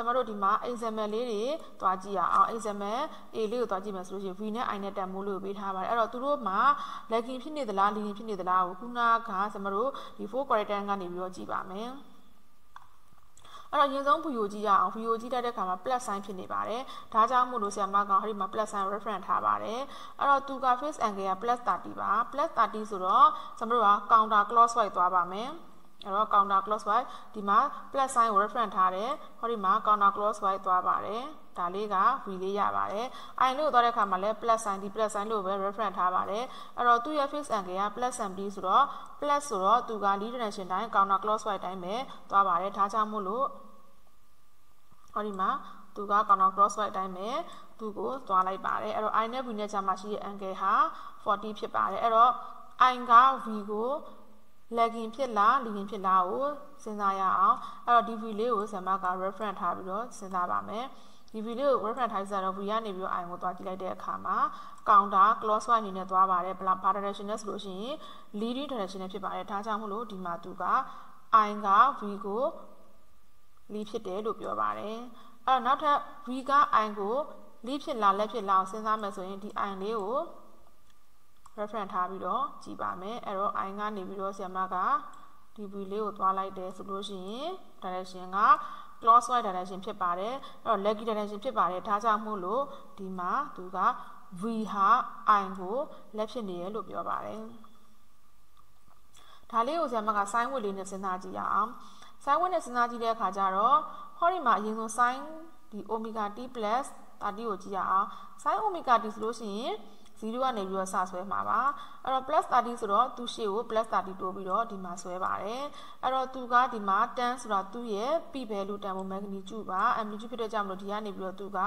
ဆရာတို့ဒီမှာ example လေးတွေတွားကြည့်ရအောင် example A လေးကိုတွားကြည့်မယ်ဆိုလို့ရှိရင် V နဲ့ I နဲ့တန်မိုးလေးကိုပေးထားပါတယ်အဲ့တော့သူတို့မှာ lagging ဖြစ်နေသလား leading ဖြစ်နေသလားကိုခုနကဆရာတို့ဒီ4 quarter ကနေပြီးတော့ကြည့်ပါမယ်အဲ့တော့ရင်ဆုံး VO ကြည့်ရအောင် VO ကြည့်တတ်တဲ့အခါမှာ plus sign ဖြစ်နေပါတယ်ဒါကြောင့်မို့လို့ဆရာမကဟိုဒီမှာ plus sign reference ထားပါတယ်အဲ့တော့သူက face angle က plus 30 ပါ plus 30 ဆိုတော့ကျွန်တော်တို့က counter clockwise သွားပါမယ် အဲ့တော့ counter clockwise ဒီမှာ plus sign ကို reference ထားတယ်ဟောဒီမှာ counter clockwise သွားပါတယ်ဒါလေးက v လေးရပါတယ် i လို့သွားတဲ့အခါမှာလည်း plus sign ဒီ plus sign လို့ပဲ reference ထားပါတယ်အဲ့တော့သူ့ရဲ့ fixed angle က plus and b ဆိုတော့ plus ဆိုတော့သူက lead direction တိုင်း counter clockwise တိုင်းပဲသွားပါတယ်ဒါကြောင့်မို့လို့ဟောဒီမှာသူက counter clockwise အတိုင်းပဲသူ့ကိုသွားလိုက်ပါတယ်အဲ့တော့ i နဲ့ v နဲ့ကြာမှာရှိတဲ့ angle ဟာ40ဖြစ်ပါတယ်အဲ့တော့ i က v ကို lagging ဖြစ်လား leading ဖြစ်လားကိုစဉ်းစားရအောင်အဲ့တော့ dv လေးကိုဆရာမက reference ထားပြီးတော့စဉ်းစားပါမယ် dv လေးကို reference ထားပြီးတော့ v ကနေပြီးတော့ i ကိုသွားကြည့်လိုက်တဲ့အခါမှာ counter clockwise အနေနဲ့သွားပါတယ်ဘဘာ direction နဲ့ဆိုလို့ရှိရင် leading direction နဲ့ဖြစ်ပါတယ်ဒါကြောင့်မို့လို့ဒီမှာသူက i က v ကို lead ဖြစ်တယ်လို့ပြောပါတယ်အဲ့တော့နောက်ထပ် v က i ကို lead ဖြစ်လားလက်ဖြစ်လားစဉ်းစားမယ်ဆိုရင်ဒီ i လေးကို reference ထားပြီးတော့ကြည်ပါမယ်အဲ့တော့ i ကနေပြီးတော့ဆရာမကဒီ v လေးကိုသွားလိုက်တယ်ဆိုလို့ရှိရင် direction က clockwise direction ဖြစ်ပါတယ်အဲ့တော့ leggy direction ဖြစ်ပါတယ်ဒါကြောင့်မို့လို့ဒီမှာသူက v ဟာ i ကိုလက်ဖြစ်နေရလို့ပြောပါတယ်ဒါလေးကိုဆရာမက sin wave လေးနဲ့စဉ်းစားကြည့်ရအောင် sin wave နဲ့စဉ်းစားကြည့်တဲ့အခါကျတော့ဟောဒီမှာအရင်ဆုံး sin ဒီ omega t 30ကိုကြည့်ရအောင် sin omega t ဆိုလို့ရှိရင် 0ကနေပြီးတော့စဆွဲမှာပါအဲ့တော့ plus 30ဆိုတော့သူရှေ့ကို plus 30တိုးပြီးတော့ဒီမှာဆွဲပါတယ်အဲ့တော့သူကဒီမှာ10ဆိုတာသူ့ရဲ့ p value တန်ဖိုး magnitude ပါ amplitude ဖြစ်တဲ့ကြောင့်မလို့ဒီကနေပြီးတော့သူက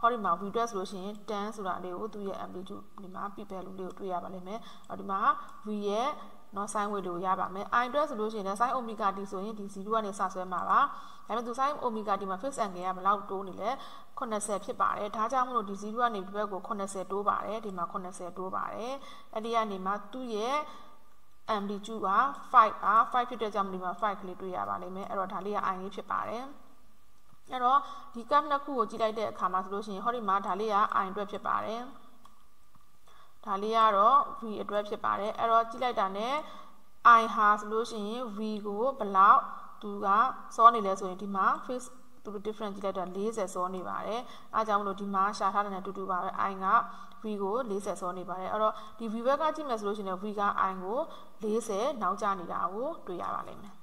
ဟောဒီမှာ v တွက်ဆိုလို့ရှိရင်10ဆိုတာလေးကိုသူ့ရဲ့ amplitude ဒီမှာ p value လေးကိုတွေ့ရပါလိမ့်မယ်အဲ့ဒီမှာ v ရဲ့ နော် sin wave လို့ရပါမယ် i အတွက်ဆိုလို့ရှိရင်လည်း sin omega t ဆိုရင်ဒီ0ကနေစဆွဲမှာပါဒါပေမဲ့သူ sin omega t မှာ fixed angle ကဘယ်လောက်တိုးနေလဲ80ဖြစ်ပါတယ်ဒါကြောင့်မလို့ဒီ0ကနေဒီဘက်ကို80တိုးပါတယ်ဒီမှာ80တိုးပါတယ်အဲ့ဒီကနေမှသူ့ရဲ့ amplitude က5ပါ5ဖြစ်တဲ့ကြောင့်ဒီမှာ5ကလေးတွေ့ရပါလိမ့်မယ်အဲ့တော့ဒါလေးက i လေးဖြစ်ပါတယ်အဲ့တော့ဒီ curve နှစ်ခုကိုကြည့်လိုက်တဲ့အခါမှာဆိုလို့ရှိရင်ဟောဒီမှာဒါလေးက i အတွက်ဖြစ်ပါတယ် ဒါလေးကတော့ v အတွက်ဖြစ်ပါတယ်အဲ့တော့ကြည့်လိုက်တာ ਨੇ i ဟာဆိုလို့ရှိရင် v ကိုဘလောက်သူကစောနေလဲဆိုရင်ဒီမှာ face သူတို့ different ကြည့်လိုက်တာ40စောနေပါတယ်အားကြောင့်မလို့ဒီမှာရှာထားတဲ့နဲ့တူတူပါပဲ i က v ကို40စောနေပါတယ်အဲ့တော့ဒီ v ဘက်ကကြည့်မယ်ဆိုလို့ရှိရင် v က i ကို40နောက်ကျနေတာကိုတွေ့ရပါလိမ့်မယ်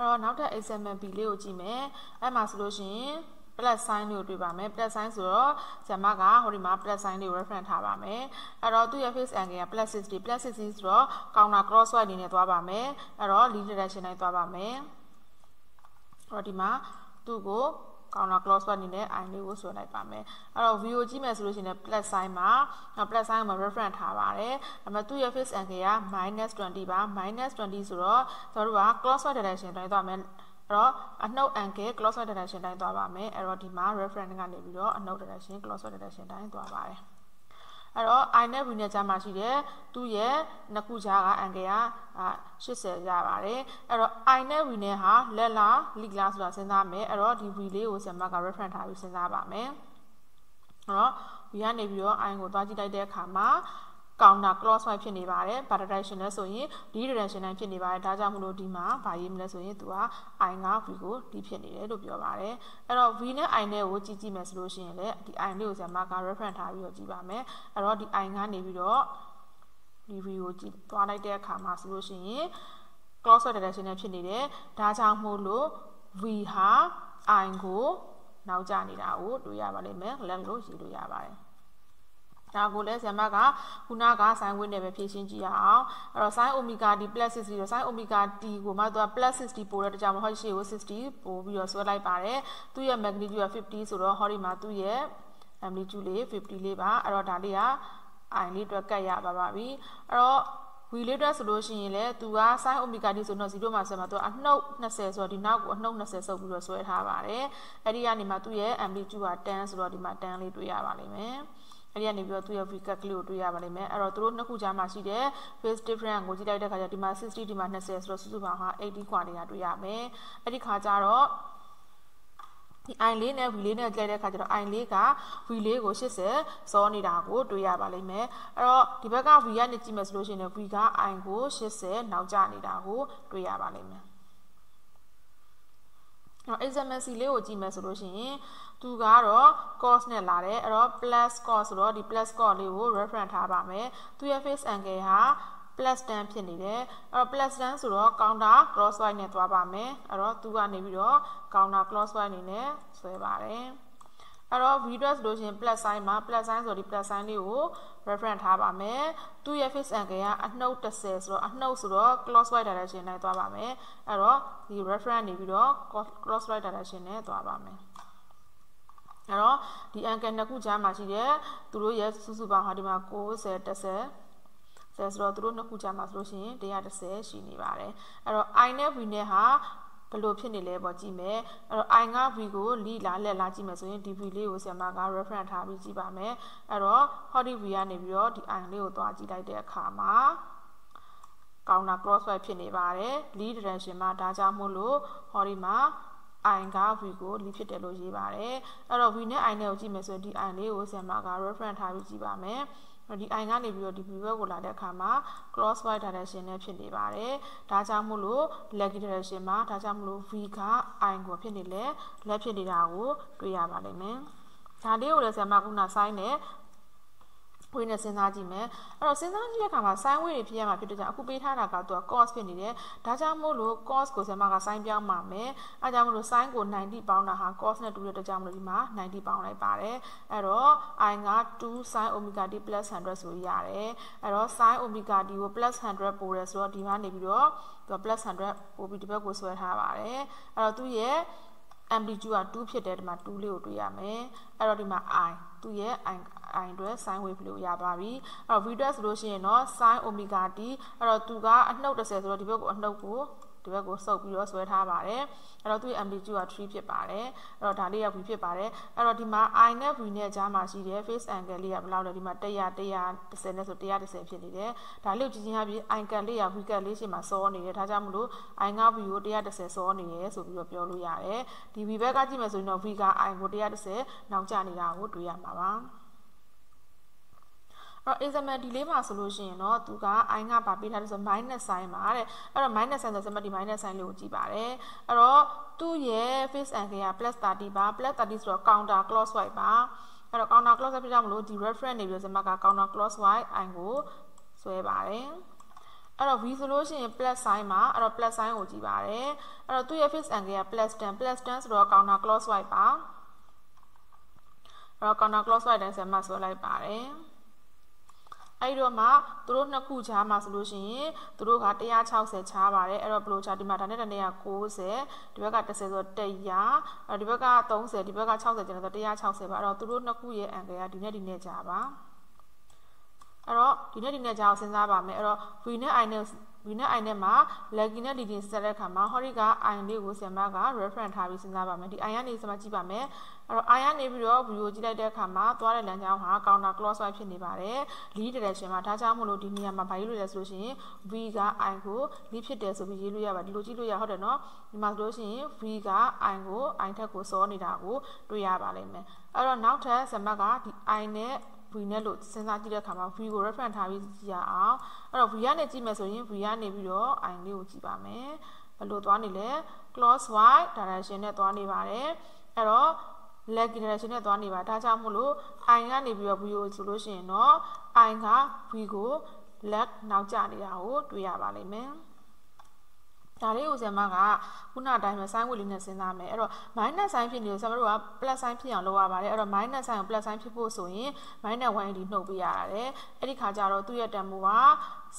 တော့နောက်ထပ် example B လေးကိုကြည့်မယ်အဲ့မှာဆိုလို့ရှိရင် plus sign လေးကိုတွေ့ပါမယ် plus sign ဆိုတော့ဇာမကဟိုဒီမှာ plus sign လေးကို reference ထားပါမယ်အဲ့တော့သူ့ရဲ့ face angle က plus 60 plus 60ဆိုတော့ counter clockwise အနေနဲ့သွားပါမယ်အဲ့တော့ lead direction တိုင်းသွားပါမယ်အဲ့တော့ဒီမှာသူ့ကို counter clockwise အနေနဲ့ i လေးကိုဆွဲလိုက်ပါမယ်အဲ့တော့ view ကြည့်မယ်ဆိုလို့ရှိရင် plus sign မှာ plus sign မှာ reference ထားပါတယ်အဲ့မှာသူ့ရဲ့ face angle က -20 ပါ -20 ဆိုတော့ကျွန်တော်တို့က clockwise direction တိုင်းသွားမယ်အဲ့တော့အနှုတ် angle clockwise direction တိုင်းသွားပါမယ်အဲ့တော့ဒီမှာ reference ကနေပြီးတော့အနှုတ် direction clockwise direction တိုင်းသွားပါတယ် အဲ့တော့ i နဲ့ v နဲ့ကြားမှာရှိတဲ့သူ့ရဲ့နှစ်ခုကြားက angle က80ရပါတယ်အဲ့တော့ i နဲ့ v နဲ့ဟာလက်လား lead လားဆိုတာစဉ်းစားမယ်အဲ့တော့ဒီ v လေးကိုဆရာမက reference ထားပြီးစဉ်းစားပါမယ်အဲ့တော့ v ကနေပြီးတော့ i ကိုသွားကြည့်လိုက်တဲ့အခါမှာ counter clockwise ဖြစ်နေပါတယ်ဘာ direction လဲဆိုရင် d direction တိုင်းဖြစ်နေပါတယ်ဒါကြောင့်မလို့ဒီမှာဘာရေးမလဲဆိုရင်သူက i က v ကို d ဖြစ်နေတယ်လို့ပြောပါတယ်အဲ့တော့ v နဲ့ i နဲ့ကိုကြည့်ကြည့်မယ်ဆိုလို့ရှိရင်လည်းဒီ i လေးကိုဆရာမက reference ထားပြီးတော့ကြည့်ပါမယ်အဲ့တော့ဒီ i ကနေပြီးတော့ဒီ v ကိုကြည့်သွားလိုက်တဲ့အခါမှာဆိုလို့ရှိရင် clockwise direction နဲ့ဖြစ်နေတယ်ဒါကြောင့်မို့လို့ v ဟာ i ကိုနောက်ကျနေတာကိုတွေ့ရပါလိမ့်မယ်လက်လို့ရေးလို့ရပါတယ် ဒါကိုလည်းဆရာမကခုနက sin wave နဲ့ပဲဖြည့်ရှင်းကြည့်ရအောင်အဲ့တော့ sin omega t 60တော့ sin omega t ကိုမှသူက60ပို့တဲ့တကြောင်မဟုတ်ရှေ့ကို60ပို့ပြီးတော့ဆွဲလိုက်ပါတယ်သူ့ရဲ့ magnitude က50ဆိုတော့ဟောဒီမှာသူ့ရဲ့ amplitude လေး50လေးပါအဲ့တော့ဒါလေးက i လေးအတွက်ကတ်ရပါပါပြီအဲ့တော့ v လေးအတွက်ဆိုလို့ရှိရင်လည်းသူက sin omega t ဆိုတော့0မှာဆက်မှာသူကအနှုတ်20ဆိုတော့ဒီနောက်ကိုအနှုတ်20ဆုပ်ပြီးတော့ဆွဲထားပါတယ်အဲ့ဒီကနေမှသူ့ရဲ့ amplitude က10ဆိုတော့ဒီမှာ10လေးတွေ့ရပါလိမ့်မယ် အဲ့ဒီကနေပြီးတော့သူ့ရဲ့ v cut ကလေးကိုတွေ့ရပါလိမ့်မယ်အဲ့တော့သူတို့နှစ်ခုကြားမှာရှိတဲ့ phase difference ကိုကြည့်လိုက်တဲ့ခါကျဒီမှာ60ဒီမှာ20ဆိုတော့စုစုပေါင်းဟာ80 quantity တွေ့ရမယ်အဲ့ဒီခါကျတော့ဒီ i လေးနဲ့ v လေးနဲ့ကြိုက်တဲ့ခါကျတော့ i လေးက v လေးကို80စောနေတာကိုတွေ့ရပါလိမ့်မယ်အဲ့တော့ဒီဘက်က v ကနေကြည့်မယ်ဆိုလို့ရှိရင် v က i ကို80နောက်ကျနေတာကိုတွေ့ရပါလိမ့်မယ် တော့ XMC လေးကိုကြည့်မယ်ဆိုလို့ရှိရင်သူကတော့ cos နဲ့လာတယ်အဲ့တော့ plus cos ဆိုတော့ဒီ plus cos လေးကို reference ထားပါမယ်သူရဲ့ face angle ဟာ plus 10ဖြစ်နေတယ်အဲ့တော့ plus 10ဆိုတော့ counter clockwise နဲ့သွားပါမယ်အဲ့တော့သူကနေပြီးတော့ counter clockwise အနေနဲ့ဆွဲပါတယ် အဲ့တော့ video ဆိုလို့ရှိရင် plus sign မှာ plus sign ဆိုတော့ဒီ plus sign လေးကို reference ထားပါမယ်သူ့ရဲ့ face angle ကအနှုတ်30ဆိုတော့အနှုတ်ဆိုတော့ clockwise direction နဲ့သွားပါမယ်အဲ့တော့ဒီ reference နေပြီးတော့ clockwise direction နဲ့သွားပါမယ်အဲ့တော့ဒီ angle နှစ်ခုကြားမှာရှိတဲ့သူတို့ရဲ့စုစုပေါင်းဟာဒီမှာ90 30ဆယ်ဆိုတော့သူတို့နှစ်ခုကြားမှာဆိုလို့ရှိရင်130ရှိနေပါတယ်အဲ့တော့ i နဲ့ v နဲ့ဟာ ဘယ်လိုဖြစ်နေလဲပေါ့ကြည့်မယ်အဲ့တော့ i က v ကိုလီလာလက်လာကြည့်မယ်ဆိုရင်ဒီ v လေးကိုဆရာမက reference ထားပြီးကြည့်ပါမယ်အဲ့တော့ဟောဒီ v ကနေပြီးတော့ဒီ i လေးကိုသွားကြည့်လိုက်တဲ့အခါမှာကောင်တာ crosswise ဖြစ်နေပါတယ် lead direction မှာဒါကြောင့်မို့လို့ဟောဒီမှာ i က v ကိုလီဖြစ်တယ်လို့ရေးပါတယ်အဲ့တော့ v နဲ့ i နဲ့ကိုကြည့်မယ်ဆိုရင်ဒီ i လေးကိုဆရာမက reference ထားပြီးကြည့်ပါမယ် ဒီ i ကနေပြီးတော့ဒီ view ကိုလာတဲ့အခါမှာ crosswise direction နဲ့ဖြစ်နေပါတယ်။ဒါကြောင့်မို့လို့ leg direction မှာဒါကြောင့်မလို့ v က i ကိုဖြစ်နေလဲလက်ဖြစ်နေတာကိုတွေ့ရပါလိမ့်မယ်။ဒါလေးကိုလည်းဆရာမခုန sign နဲ့ ဝေးနဲ့စဉ်းစားကြည့်မယ်အဲ့တော့စဉ်းစားကြည့်တဲ့အခါမှာ sin wave တွေဖြစ်ရမှာဖြစ်တဲ့ကြောင့်အခုပေးထားတာကသူက cos ဖြစ်နေတယ်ဒါကြောင့်မို့လို့ cos ကိုဆရာမက sin ပြောင်းပါမယ်အဲကြောင့်မို့လို့ sin ကို90ပေါင်းတာဟာ cos နဲ့တူတဲ့အတွက်ကြောင့်မို့လို့ဒီမှာ90ပေါင်းလိုက်ပါတယ်အဲ့တော့ i က2 sin omega t 100ဆိုရတယ်အဲ့တော့ sin omega t ကို 100ပို့ရဲဆိုတော့ဒီမှာနေပြီးတော့သူက 100ပို့ပြီးဒီဘက်ကိုဆွဲထားပါတယ်အဲ့တော့သူ့ရဲ့ amplitude က2ဖြစ်တယ်ဒီမှာ2လေးကိုတွေ့ရမယ်အဲ့တော့ဒီမှာ i သူ့ရဲ့ i i အတွက် sin wave လို့ရသွားပြီအဲ့တော့ v အတွက်ဆိုလို့ရှိရင်တော့ sin omega t အဲ့တော့သူကအနှုတ်30ဆိုတော့ဒီဘက်ကိုအနှုတ်ကို ဒီဘက်ကိုစုပ်ပြီးတော့ဆွဲထားပါတယ်အဲ့တော့သူ့ရဲ့ amplitude က3ဖြစ်ပါတယ်အဲ့တော့ဒါလေးက v ဖြစ်ပါတယ်အဲ့တော့ဒီမှာ i နဲ့ v နဲ့ကြားမှာရှိတဲ့ face angle လေးကဘယ်လောက်လဲဒီမှာ100 130နဲ့ဆို130ဖြစ်နေတယ်ဒါလေးကိုကြည့်ချင်းရပြီး i ကန်လေးက v ကန်လေးရှေ့မှာစောနေတယ်ဒါကြောင့်မလို့ i က v ကို130စောနေတယ်ဆိုပြီးတော့ပြောလို့ရတယ်ဒီ v ဘက်ကကြည့်မယ်ဆိုရင်တော့ v က i ကို130နောက်ကျနေတာကိုတွေ့ရမှာပါ အဲ့တော့ example ဒီလေးမှာဆိုလို့ရှိရင်တော့သူက i ကပါပေးထားတယ်ဆို minus sign ပါတဲ့အဲ့တော့ minus sign ဆိုစမဒီ minus sign လေးကိုကြည့်ပါတယ်အဲ့တော့သူ့ရဲ့ face angle က +30 ပါ +30 ဆိုတော့ counter clockwise ပါအဲ့တော့ counter clockwise ဖြစ်ကြမလို့ဒီ reference နေပြီးတော့စမက counter clockwise i ကိုဆွဲပါတယ်အဲ့တော့ v ဆိုလို့ရှိရင် plus sign မှာအဲ့တော့ plus sign ကိုကြည့်ပါတယ်အဲ့တော့သူ့ရဲ့ face angle က plus 10 plus 10ဆိုတော့ counter clockwise ပါအဲ့တော့ counter clockwise တိုင်းဆက်မှဆွဲလိုက်ပါတယ် အဲ့တော့မှသူတို့နှစ်ခုချားမှာဆိုလို့ရှိရင်သူတို့က160ချားပါတယ်အဲ့တော့ဘယ်လိုချားဒီမှာဒါနဲ့တနေ့က90ဒီဘက်က30ဆိုတော့100အဲ့ဒီဘက်က30ဒီဘက်က60ကျန်တော့160ပါအဲ့တော့သူတို့နှစ်ခုရဲ့အန်ဂယ်ကဒီနဲ့ဒီနဲ့ချားပါအဲ့တော့ဒီနဲ့ဒီနဲ့ချားကိုစဉ်းစားပါမယ်အဲ့တော့ v နဲ့ i နဲ့ v နဲ့ i နဲ့မှာ leggy နဲ့ leading ဆက်တဲ့အခါမှာ hori က i လေးကိုဆရာမက reference ထားပြီးစဉ်းစားပါမယ်ဒီ i ကနေဆရာမကြည့်ပါမယ်အဲ့တော့ i ကနေပြီးတော့ view ကိုကြည့်လိုက်တဲ့အခါမှာသွားတဲ့လမ်းကြောင်းဟာ counter clockwise ဖြစ်နေပါတယ် lead direction မှာဒါကြောင့်မို့လို့ဒီနေရာမှာဘာရေးလို့လဲဆိုလို့ရှိရင် v က i ကို lead ဖြစ်တယ်ဆိုပြီးရေးလို့ရပါဒီလိုကြည့်လို့ရဟုတ်တယ်နော်ဒီမှာဆိုလို့ရှိရင် v က i ကို i ထက်ကိုစောနေတာကိုတွေ့ရပါလိမ့်မယ်အဲ့တော့နောက်ထပ်ဆရာမကဒီ i နဲ့ v နဲ့လို့စဉ်းစားကြည့်တဲ့အခါမှာ v ကို reference ထားပြီးကြည့်ရအောင်အဲ့တော့ v ကနေကြည့်မယ်ဆိုရင် v ကနေပြီးတော့ i လေးကိုကြည့်ပါမယ်ဘယ်လိုသွားနေလဲ clockwise direction နဲ့သွားနေပါတယ်အဲ့တော့ leg direction နဲ့သွားနေပါဒါကြောင့်မို့လို့ i ကနေပြီးတော့ v ကိုဆိုလို့ရှိရင်တော့ i က v ကို leg နောက်ကျနေတာကိုတွေ့ရပါလိမ့်မယ် ဒါလေးကိုဆရာမကခုနအတိုင်းပဲ sin ဝေလေးနဲ့စဉ်းစားမယ်အဲ့တော့ minus sin ဖြစ်နေလို့ဆရာမတို့က plus sin ဖြစ်အောင်လုပ်ရပါတယ်အဲ့တော့ minus sin ကို plus sin ဖြစ်ဖို့ဆိုရင် minus 180နှုတ်ပေးရရတယ်အဲ့ဒီခါကျတော့သူ့ရဲ့တန်ဖိုးက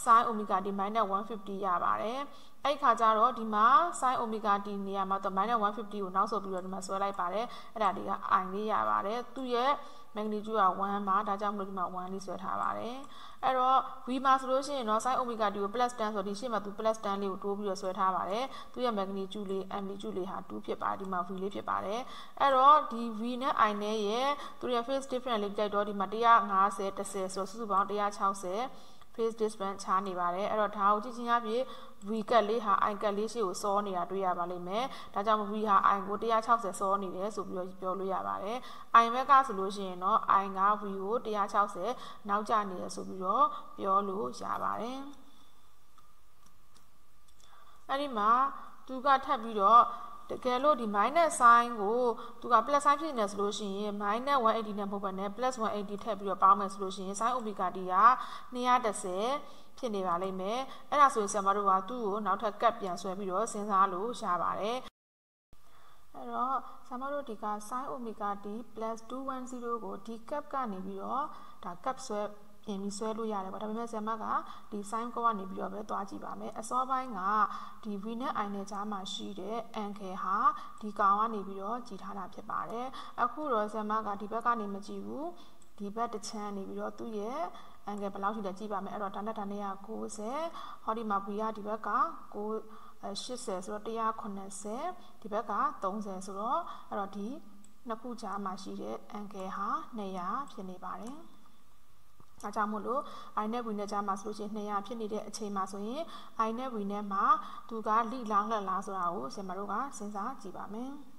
sin omega t minus 150ရပါတယ်အဲ့ခါကျတော့ဒီမှာ sin omega t နေရာမှာတော့ minus 150ကိုနောက်ဆိုပြီးတော့ဒီမှာဆွဲလိုက်ပါတယ်အဲ့ဒါလေးက i လေးရပါတယ်သူ့ရဲ့ magnitude က1ပါဒါကြောင့်မလို့ဒီမှာ1လေးဆွဲထားပါတယ်အဲ့တော့ v မှာဆိုလို့ရှိရင်တော့ sin omega t ကို plus 10ဆိုဒီရှေ့မှာသူ plus 10လေးကိုတိုးပြီးတော့ဆွဲထားပါတယ်သူရဲ့ magnitude လေး amplitude လေးဟာ2ဖြစ်ပါတယ်ဒီမှာ v လေးဖြစ်ပါတယ်အဲ့တော့ဒီ v နဲ့ i နဲ့ရဲ့သူရဲ့ phase difference လေးကြိုက်တော့ဒီမှာ150 10ဆိုတော့စုစုပေါင်း160 phase distance ခြားနေပါတယ်အဲ့တော့ဒါကိုကြည့်ချင်းအဖြစ် v ကတ်လေးဟာ i ကတ်လေးရှိကိုစောနေတာတွေ့ရပါလိမ့်မယ်ဒါကြောင့် v ဟာ i ကို160စောနေတယ်ဆိုပြီးတော့ပြောလို့ရပါတယ် i ဘက်ကဆိုလို့ရှိရင်တော့ i က v ကို160နောက်ကျနေတယ်ဆိုပြီးတော့ပြောလို့ရပါတယ်အဲ့ဒီမှာသူကထပ်ပြီးတော့ တကယ်လို့ဒီ minus sign ကိုသူက plus sign ဖြစ်နေဆိုလို့ရှိရင် minus 180နဲ့မဟုတ်ဘဲနဲ့ plus 180ထည့်ပြီးတော့ပေါင်းမယ်ဆိုလို့ရှိရင် sin omega t က210ဖြစ်နေပါလိမ့်မယ်အဲ့ဒါဆိုရင်ဆရာမတို့ကသူ့ကိုနောက်ထပ်ကတ်ပြန်ဆွဲပြီးတော့စဉ်းစားလို့ရပါတယ်အဲ့တော့ဆရာမတို့ဒီက sin omega t 210ကိုဒီ cap ကနေပြီးတော့ဒါ cap ဆွဲ ပြင်ပြီးဆွဲလို့ရတယ်ပေါ့ဒါပေမဲ့ဆရာမကဒီ sign ကောကနေပြီးတော့ပဲသွားကြည့်ပါမယ်အစောပိုင်းကဒီ v နဲ့ i နဲ့ကြားမှာရှိတဲ့ angle ဟာဒီကောင်ကနေပြီးတော့ကြည်ထားတာဖြစ်ပါတယ်အခုတော့ဆရာမကဒီဘက်ကနေမကြည့်ဘူးဒီဘက်တစ်ချမ်းနေပြီးတော့သူ့ရဲ့ angle ဘယ်လောက်ရှိလဲကြည့်ပါမယ်အဲ့တော့တန်တက်တန်နဲ့90ဟောဒီမှာ v ကဒီဘက်က9 80ဆိုတော့180ဒီဘက်က30ဆိုတော့အဲ့တော့ဒီနှစ်ခုကြားမှာရှိတဲ့ angle ဟာ200ဖြစ်နေပါတယ်။ ဒါကြောင့်မို့လို့ i နဲ့ v နဲ့ကြားမှာဆိုလို့ရှိရင်200ဖြစ်နေတဲ့အချိန်မှာဆိုရင် i နဲ့ v နဲ့မှာသူကလိလားလှက်လားဆိုတာကိုဆင်မတို့ကစဉ်းစားကြည့်ပါမယ်။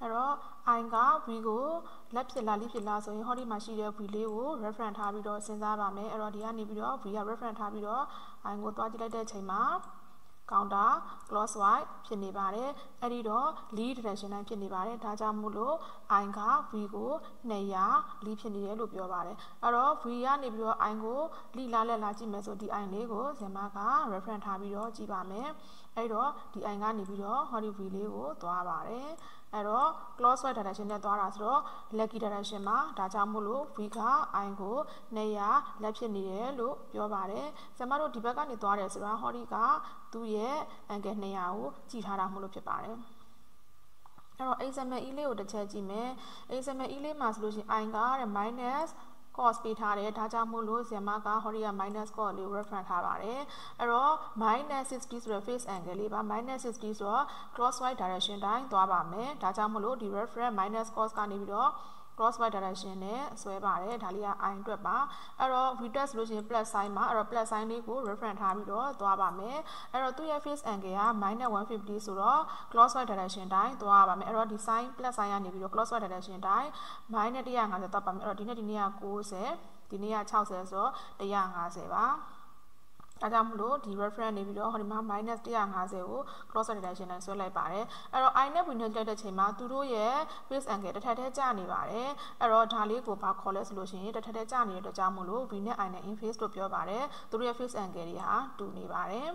အဲ့တော့ i က v ကိုလက်ဖြစ်လားလိဖြစ်လားဆိုရင်ဟောဒီမှာရှိတဲ့ v လေးကို reference ထားပြီးတော့စဉ်းစားပါမယ်အဲ့တော့ဒီကနေပြီးတော့ v က reference ထားပြီးတော့ i ကိုတွားကြည့်လိုက်တဲ့အချိန်မှာ counter clockwise ဖြစ်နေပါတယ်အဲ့ဒီတော့ lead direction တိုင်းဖြစ်နေပါတယ်ဒါကြောင့်မို့လို့ i က v ကို200 lead ဖြစ်နေတယ်လို့ပြောပါတယ်အဲ့တော့ v ကနေပြီးတော့ i ကို lead လာလက်လာကြည့်မယ်ဆိုဒီ i လေးကိုဇင်မက reference ထားပြီးတော့ကြည့်ပါမယ်အဲ့တော့ဒီ i ကနေပြီးတော့ဟောဒီ v လေးကိုသွားပါတယ် အဲ့တော့ clockwise direction နဲ့သွားတာဆိုတော့ lucky direction မှာဒါကြောင့်မို့လို့ v က i ကို200လက်ဖြစ်နေတယ်လို့ပြောပါတယ်ကျမတို့ဒီဘက်ကနေသွားတယ်ဆိုတော့ဟောဒီကသူ့ရဲ့ angle 200ကိုကြည့်ထားတာမို့လို့ဖြစ်ပါတယ်အဲ့တော့ example e လေးကိုတစ်ချက်ကြည့်မယ် example e လေးမှာဆိုလို့ရှိရင် i ကတဲ့ minus cos ပေးထားတယ်ဒါကြောင့်မို့လို့ဇာမကဟောဒီက minus cos လေးကို reference ထားပါတယ်အဲ့တော့ minus 60 ဆိုတဲ့ face angle လေးပါ minus 60 ဆိုတော့ clockwise direction တိုင်းသွားပါမယ်ဒါကြောင့်မို့လို့ဒီ reference minus cos ကနေပြီးတော့ crosswise direction နဲ့ဆွဲပါတယ်ဒါလေးက i အတွက်ပါအဲ့တော့ v test လို့ရှိရင် plus sign ပါအဲ့တော့ plus sign လေးကို reference ထားပြီးတော့သွားပါမယ်အဲ့တော့သူ့ရဲ့ face angle က -150 ဆိုတော့ crosswise direction တိုင်းသွားပါမယ်အဲ့တော့ဒီ sign plus sign ကနေပြီးတော့ crosswise direction တိုင်း -150 သွားပါမယ်အဲ့တော့ဒီနေ့ဒီနေ့က90ဒီနေ့က60ဆိုတော့150ပါ အဲကြောင့်မလို့ဒီ reference နေပြီးတော့ဟိုဒီမှာ -150 ကို cross direction နဲ့ဆွဲလိုက်ပါတယ်အဲ့တော့ i နဲ့ v နဲ့ကြိုက်တဲ့ချိန်မှာသူတို့ရဲ့ face angle တစ်ထပ်တည်းကျနေပါတယ်အဲ့တော့ဒါလေးကိုဘာခေါ်လဲဆိုလို့ရှိရင်တစ်ထပ်တည်းကျနေတဲ့အတွက်ကြောင့်မလို့ v နဲ့ i နဲ့ in face လို့ပြောပါတယ်သူတို့ရဲ့ face angle တွေဟာတူနေပါတယ်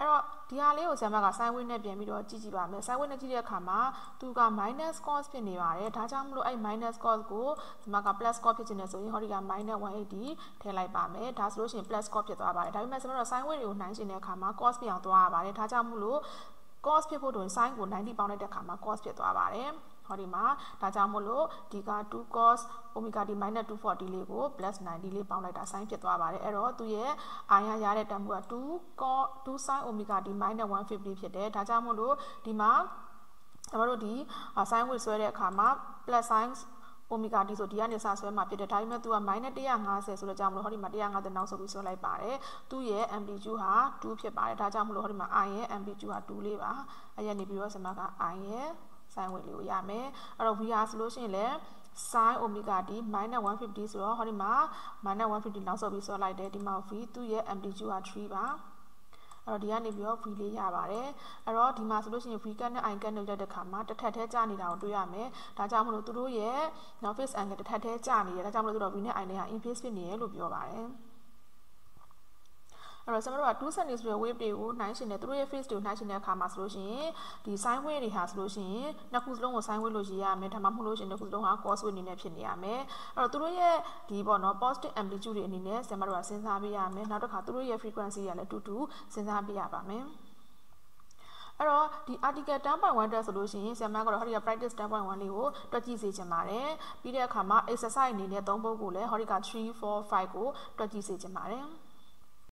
အဲ့တော့ဒီဟာလေးကိုဆရာမက sin wave နဲ့ပြန်ပြီးတော့ကြည့်ကြည့်ပါမယ် sin wave နဲ့ကြည့်တဲ့အခါမှာသူက minus cos ဖြစ်နေပါတယ်ဒါကြောင့်မလို့အဲ့ minus cos ကိုဆရာမက plus cos ဖြစ်နေဆိုရင်ဟောဒီက minus 180ထည့်လိုက်ပါမယ်ဒါဆိုလို့ရှိရင် plus cos ဖြစ်သွားပါတယ်ဒါပေမဲ့ဆရာမတို့ sin wave တွေကိုနှိုင်းရှင်တဲ့အခါမှာ cos ဖြစ်အောင်သွားရပါတယ်ဒါကြောင့်မလို့ cos ဖြစ်ဖို့တွင် sin ကို90ပေါင်းလိုက်တဲ့အခါမှာ cos ဖြစ်သွားပါတယ်ဟောဒီမှာဒါကြောင့်မို့လို့ဒီက 2 cos omega t 240လေးကို plus 90လေးပေါင်းလိုက်တာ sin ဖြစ်သွားပါတယ်အဲ့တော့သူရဲ့ i ရရတဲ့တန်ဖိုးက 2 cos 2 sin omega t 150ဖြစ်တယ်ဒါကြောင့်မို့လို့ဒီမှာကျွန်တော်တို့ဒီ sin ဝစ်ဆွဲတဲ့အခါမှာ plus sin အိုမီဂါ t ဆိုဒီကနေစဆွဲမှာဖြစ်တယ်ဒါပေမဲ့ तू က -150 ဆိုတော့ကြောင့်မလို့ဟောဒီမှာ150နောက်ဆိုပြီးဆွဲလိုက်ပါတယ်သူ့ရဲ့ amplitude ဟာ2ဖြစ်ပါတယ်ဒါကြောင့်မလို့ဟောဒီမှာ i ရဲ့ amplitude ဟာ2လေးပါအဲ့ရနေပြီးတော့စမက i ရဲ့ sin ဝင်လေးကိုရမယ်အဲ့တော့ VR ဆိုလို့ရှိရင်လည်း sin omega t -150 ဆိုတော့ဟောဒီမှာ -150 နောက်ဆုပ်ပြီးဆွဲလိုက်တယ်ဒီမှာ v သူ့ရဲ့ amplitude က3ပါ အဲ့တော့ဒီကနေပြီးတော့ v လေးရပါတယ်အဲ့တော့ဒီမှာဆိုလို့ရှိရင် v ကတ်နဲ့ i ကတ်နဲ့တက်တဲ့ခါမှာတစ်ထပ်သေးကျနေတာကိုတွေ့ရမယ်ဒါကြောင့်မလို့သူတို့ရဲ့ face angle တစ်ထပ်သေးကျနေတယ်ဒါကြောင့်မလို့သူတို့ v နဲ့ i နဲ့က in phase ဖြစ်နေတယ်လို့ပြောပါတယ် အဲ့တော့ကျွန်တော်တို့က2 cm ဆိုတဲ့ wave တွေကိုနှိုင်းရှင်တယ်သူတို့ရဲ့ face တွေကိုနှိုင်းရှင်တဲ့အခါမှာဆိုလို့ရှိရင်ဒီ sine wave တွေဟာဆိုလို့ရှိရင်နှစ်ခုစလုံးကို sine wave လို့ရေးရမယ်ဒါမှမဟုတ်လို့ရှိရင်နှစ်ခုစလုံးဟာ cos wave အနေနဲ့ဖြစ်နေရမယ်အဲ့တော့သူတို့ရဲ့ဒီပေါ့နော် positive amplitude တွေအနေနဲ့ကျွန်တော်တို့ကစဉ်းစားပေးရမယ်နောက်တစ်ခါသူတို့ရဲ့ frequency တွေလည်းတူတူစဉ်းစားပေးရပါမယ်အဲ့တော့ဒီ article 10.1တက်ဆိုလို့ရှိရင်ဆရာမကတော့ဟောဒီက practice 10.1လေးကိုတွက်ကြည့်စေချင်ပါတယ်ပြီးတဲ့အခါမှာ exercise အနေနဲ့သုံးပုဒ်ကိုလည်းဟောဒီက3 4 5ကိုတွက်ကြည့်စေချင်ပါတယ်